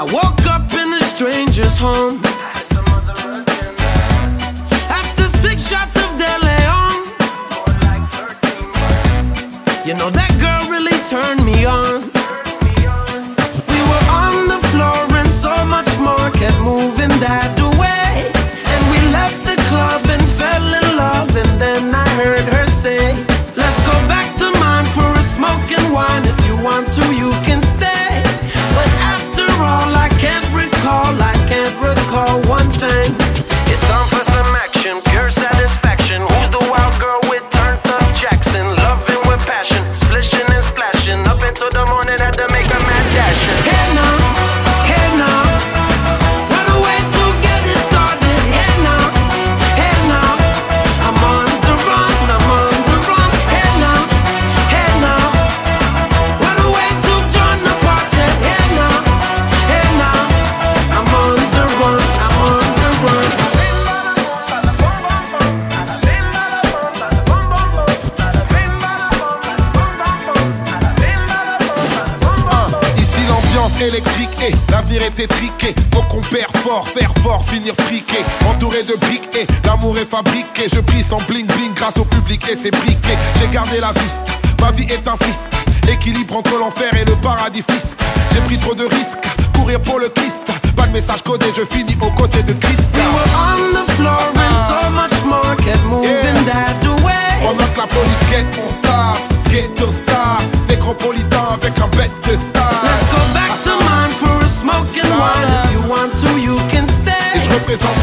I woke up in a stranger's home. After six shots of De Leon, you know that girl really turned me on. électrique et l'avenir est étriqué. Faut qu'on perd fort, faire fort, finir friqué. Entouré de briques et l'amour est fabriqué. Je pisse en bling bling grâce au public et c'est briqué. J'ai gardé la viste, ma vie est un fist. Équilibre entre l'enfer et le paradis fisc. J'ai pris trop de risques, courir pour le Christ. Pas de message codé, je finis aux côtés de pressão